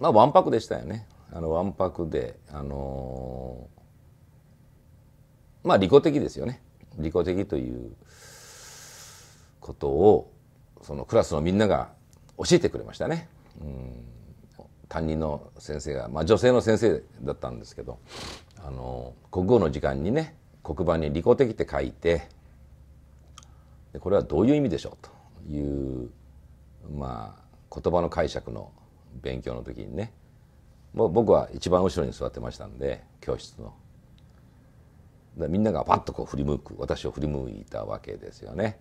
まあわんぱくでしたよね。あのわんぱくであのまあ利己的ですよね。利己的ということをそのクラスのみんなが教えてくれましたね。うん。担任の先生が、まあ、女性の先生だったんですけどあの国語の時間にね黒板に「利己的」って書いてこれはどういう意味でしょうというまあ言葉の解釈の勉強の時にねもう僕は一番後ろに座ってましたんで教室の。みんながパッとこう振り向く私を振り向いたわけですよね。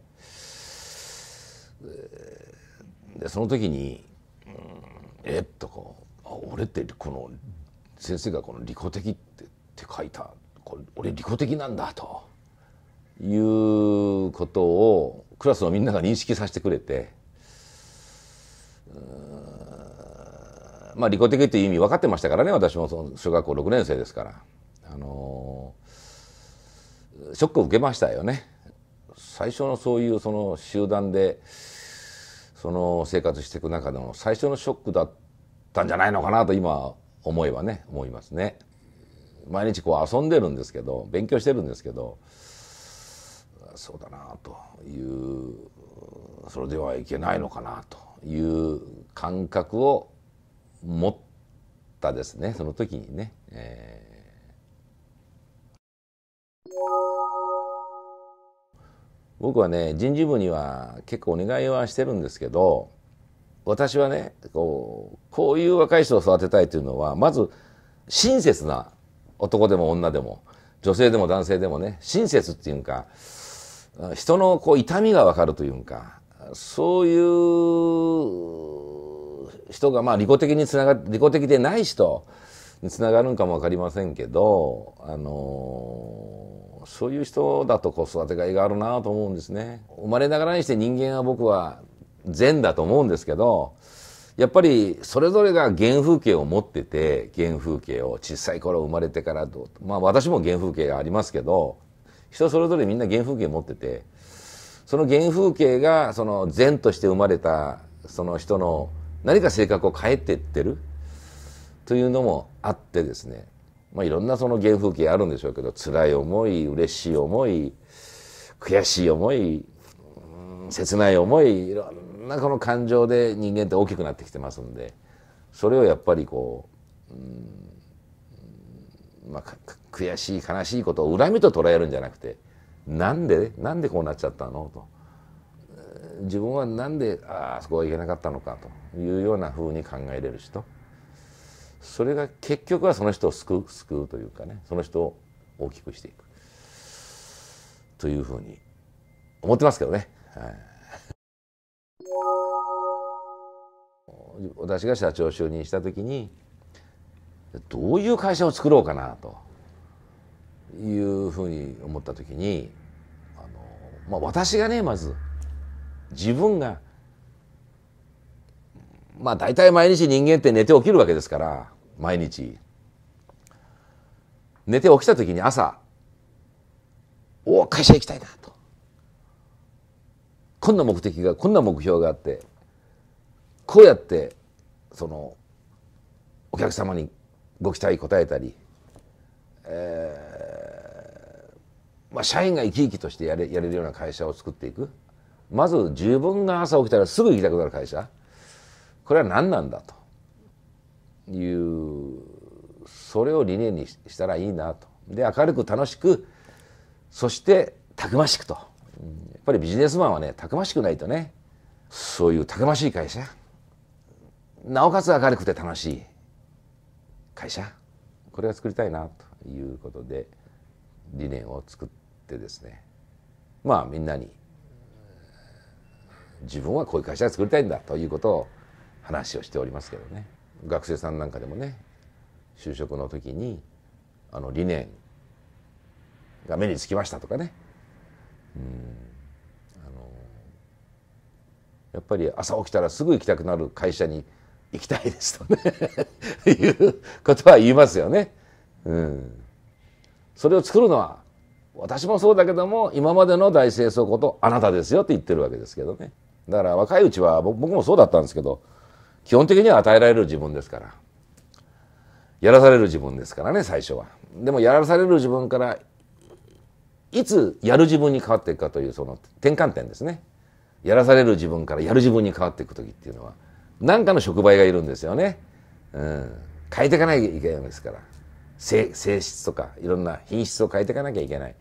でその時に、えっとこうあ俺ってこの先生がこの利己的ってって書いたこれ俺利己的なんだということをクラスのみんなが認識させてくれてまあ利己的っていう意味分かってましたからね私もその小学校6年生ですから、あのー、ショックを受けましたよね。最初のそういうその集団でその生活していく中での最初のショックだったんじゃないのかなと今思えばね思いますね。毎日こう遊んでるんですけど勉強してるんですけどそうだなというそれではいけないのかなという感覚を持ったですねその時にね、え僕はね人事部には結構お願いはしてるんですけど私はねこうこういう若い人を育てたいというのはまず親切な男でも女でも女性でも男性でもね親切っていうか人のこう痛みが分かるというかそういう人がまあ利己的につなが利己的でない人につながるんかも分かりませんけどあのそういう人だと子育てがいがあるなと思うんですね。生まれながらにして人間は僕は善だと思うんですけど、やっぱりそれぞれが原風景を持ってて、原風景を小さい頃生まれてからと、まあ私も原風景がありますけど、人それぞれみんな原風景を持ってて、その原風景がその善として生まれたその人の何か性格を変えていってる？というのもあってですね、まあ、いろんなその原風景あるんでしょうけど辛い思い嬉しい思い悔しい思い切ない思いいろんなこの感情で人間って大きくなってきてますんでそれをやっぱりこう、うんまあ、悔しい悲しいことを恨みと捉えるんじゃなくてなんでなんでこうなっちゃったの？と。自分はなんでああそこはいけなかったのかというようなふうに考えれる人。それが結局はその人を救う救うというかねその人を大きくしていくというふうに思ってますけどね。はい私が社長就任した時にどういう会社を作ろうかなというふうに思った時にあの、まあ、私がねまず自分がまあ大体毎日人間って寝て起きるわけですから毎日。寝て起きた時に朝おお会社行きたいなと。こんな目的がこんな目標があってこうやってそのお客様にご期待応えたり、えーまあ、社員が生き生きとしてやれやれるような会社を作っていく。まず自分が朝起きたらすぐ行きたくなる会社。これは何なんだと。いうそれを理念にしたらいいなと。で明るく楽しくそしてたくましくと。やっぱりビジネスマンはねたくましくないとねそういうたくましい会社。なおかつ明るくて楽しい会社。これを作りたいなということで理念を作ってですね。まあみんなに自分はこういう会社を作りたいんだということを話をしておりますけどね。学生さんなんかでもね就職の時にあの理念が目につきましたとかね。うん。あのやっぱり朝起きたらすぐ行きたくなる会社に行きたいですとね。いうことは言いますよね。うん、それを作るのは私もそうだけども今までの大清掃ことあなたですよって言ってるわけですけどね。だから若いうちは僕もそうだったんですけど基本的には与えられる自分ですからやらされる自分ですからね最初は。でもやらされる自分からいつやる自分に変わっていくかというその転換点ですね。やらされる自分からやる自分に変わっていく時っていうのは何かの触媒がいるんですよね。うん、変えていかなきゃいけないですから性性質とかいろんな品質を変えていかなきゃいけない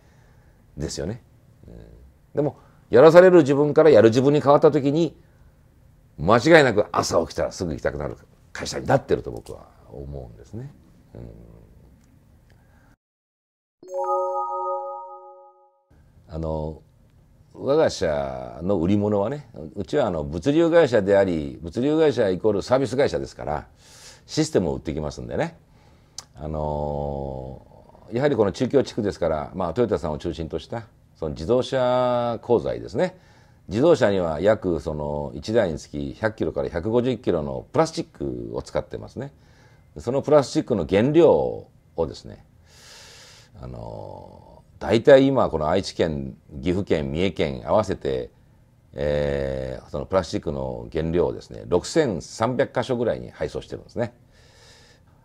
ですよね。うん、でもやらされる自分からやる自分に変わった時に間違いなく朝起きたらすぐ行きたくなる会社になってると僕は思うんですね。あの我が社の売り物はねうちはあの物流会社であり物流会社イコールサービス会社ですからシステムを売ってきますんでねあのやはりこの中京地区ですから、まあ、トヨタさんを中心としたその自動車鋼材ですね自動車には約その1台につき100キロから150キロのプラスチックを使ってますねそのプラスチックの原料をですねあの大体今この愛知県岐阜県三重県合わせて、えー、そのプラスチックの原料をですね6300箇所ぐらいに配送してるんですね。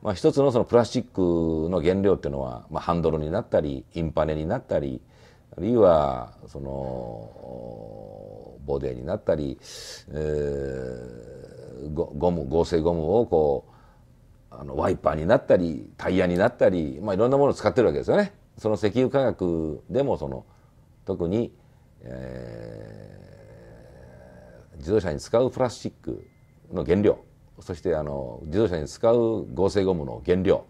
まあ、一つのそのプラスチックの原料っていうのは、まあ、ハンドルになったりインパネになったりあるいはそのボディになったり、えー、ゴム合成ゴムをこうあのワイパーになったりタイヤになったり、まあ、いろんなものを使ってるわけですよね。その石油化学でもその特に、えー、自動車に使うプラスチックの原料そしてあの自動車に使う合成ゴムの原料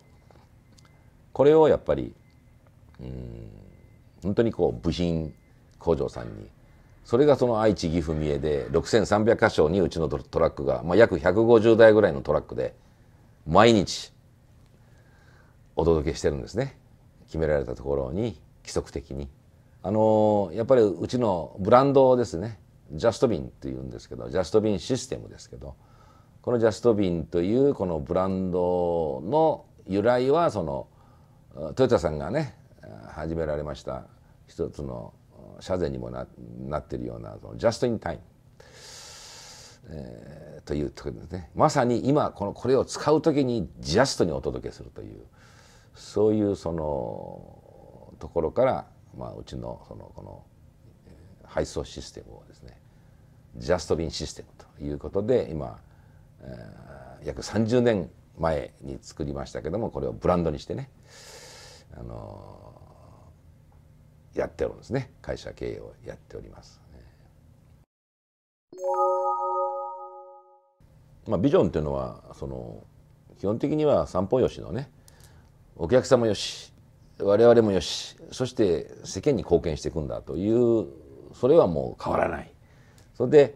これをやっぱりうん本当にこう部品工場さんに。それがその愛知岐阜三重で6300箇所にうちのトラックが、まあ、約150台ぐらいのトラックで毎日お届けしてるんですね。決められたところに規則的に。あのやっぱりうちのブランドですね。ジャストビンっていうんですけどジャストビンシステムですけどこのジャストビンというこのブランドの由来はそのトヨタさんがね始められました。一つの社是にもななっているようなそのジャスト・イン・タイム、えー、というところですね。まさに今このこれを使う時にジャストにお届けするというそういうそのところから、まあ、うちのそのこの配送システムをですねジャストビンシステムということで今、えー、約30年前に作りましたけどもこれをブランドにしてねあのやっておるんですね。会社経営をやっております。まあ、ビジョンというのはその基本的には散歩よしのねお客様よし我々もよしそして世間に貢献していくんだというそれはもう変わらない。それで、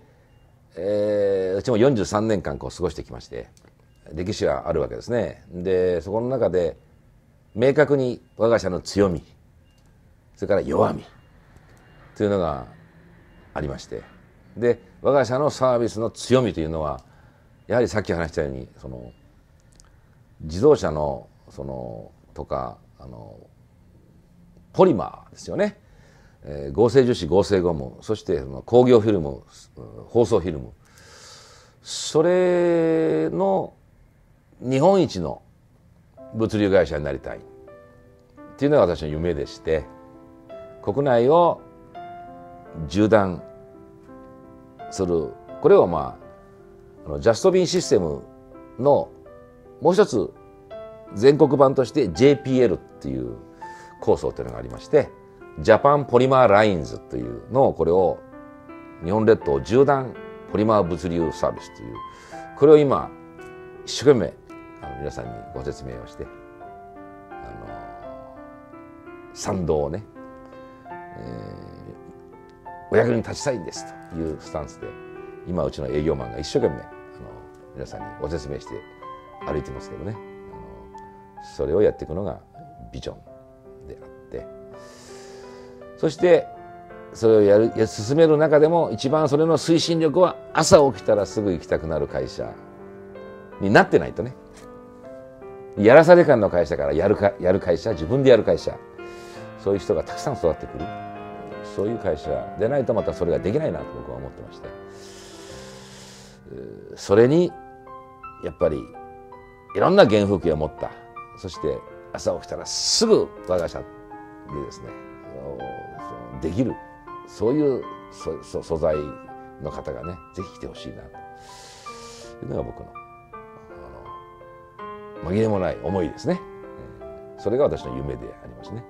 えー、うちも43年間こう過ごしてきまして歴史はあるわけですね。でそこの中で明確に我が社の強みそれから弱み。というのがありまして。で我が社のサービスの強みというのはやはりさっき話したようにその自動車のそのとかあのポリマーですよね、えー、合成樹脂合成ゴムそしてその工業フィルム包装フィルム。それの日本一の物流会社になりたい。っていうのが私の夢でして。国内を縦断する。これをまああのジャストビンシステムのもう一つ全国版として JPL っていう構想というのがありましてジャパンポリマーラインズというのをこれを日本列島縦断ポリマー物流サービスというこれを今一生懸命あの皆さんにご説明をしてあの賛同をねえー、お役に立ちたいんですというスタンスで今うちの営業マンが一生懸命あの皆さんにご説明して歩いてますけどね。あのそれをやっていくのがビジョンであって。そしてそれをやるや進める中でも一番それの推進力は朝起きたらすぐ行きたくなる会社になってないとね。やらされ感の会社からやるかやる会社自分でやる会社そういう人がたくさん育ってくる。そういう会社でないとまたそれができないなと僕は思ってまして。それにやっぱりいろんな原風景を持った。そして朝起きたらすぐ我が社でですねできる。そういう素材の方がねぜひ来てほしいなと。いうのが僕のあの紛れもない思いですね。それが私の夢でありますね。